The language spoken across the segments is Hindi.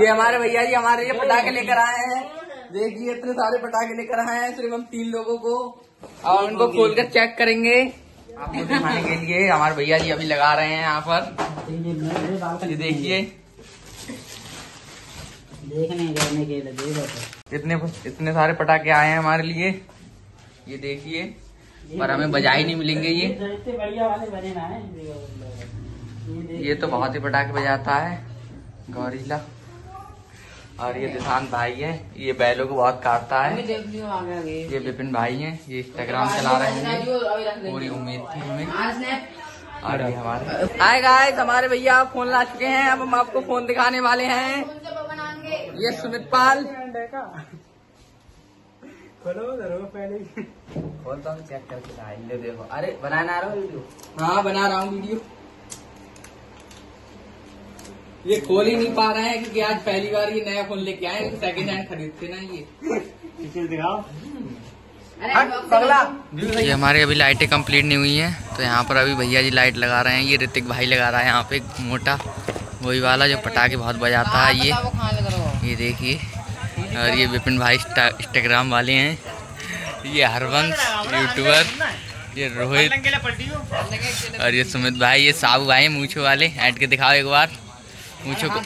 ये हमारे भैया जी हमारे लिए पटाखे लेकर आए हैं। देखिए इतने सारे पटाखे लेकर आए हैं सिर्फ़ हम तीन लोगों को। और उनको खोलकर चेक करेंगे। आपको दिखाने के लिए हमारे भैया जी अभी लगा रहे हैं यहाँ पर। ये देखिए। देखने के लिए तो। इतने इतने सारे पटाखे आए हैं हमारे लिए। ये देखिए। पर हमें बजाई नहीं मिलेंगे ये। है। ये तो बहुत ही पटाखे बजाता है। गौरीला। और ये दिशांत भाई है ये बैलों को बहुत काटता है। ये विपिन भाई है ये इंस्टाग्राम चला रहे हैं पूरी उम्मीद थी हमें और ये हमारे। हाय गाइस हमारे भैया फ़ोन ला चुके हैं अब हम आपको फ़ोन दिखाने वाले हैं। ये सुमित पाल। खोलो पहले खोलता हूँ चेक करके देखो। अरे बनाना रहा हूँ वीडियो? हाँ बना रहा हूँ वीडियो। ये खोल ही नहीं पा रहे हैं क्योंकि आज पहली बार ये नया फ़ोन लेके आए सेकंड हैंड खरीदते ना ये। पगला। ये हमारे अभी लाइटें कंप्लीट नहीं हुई हैं तो यहाँ पर अभी भैया जी लाइट लगा रहे हैं ये ऋतिक भाई लगा रहा है यहाँ पे मोटा वही वाला जो पटाखे बहुत बजाता है ये। ये देखिए और ये विपिन भाई इंस्टाग्राम वाले हैं। ये हरवंश यूट्यूबर ये रोहित और ये सुमित भाई ये साबू भाई मूछो वाले ऐड के दिखाओ एक बार। मूछो को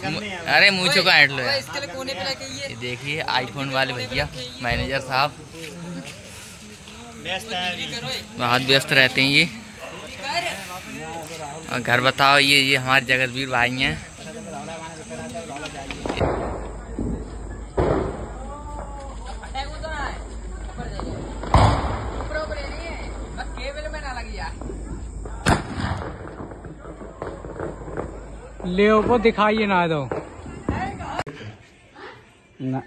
अरे मूछो का ऐड लो ये देखिए आईफोन वाले भैया मैनेजर साहब। बहुत व्यस्त रहते हैं ये। और घर बताओ ये ये हमारे जगतवीर भाई हैं। ले को दिखाइए ना दो। ना।